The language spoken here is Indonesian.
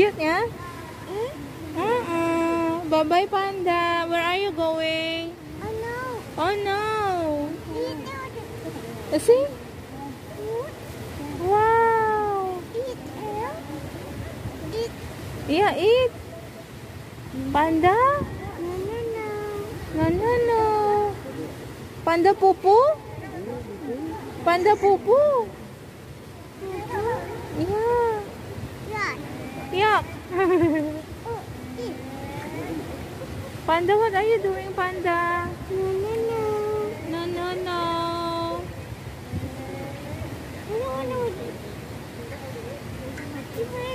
cute ya? Uh -uh. Bye bye panda. Where are you going? Oh no. Oh no. See? Wow. Eat. Eat. Yeah, eat. Panda? No no no. No no no. Panda pupu? Panda pupu? Yuck. Panda, what are you doing, Panda? No no no. No, no, no. No no. Gimana? Yeah.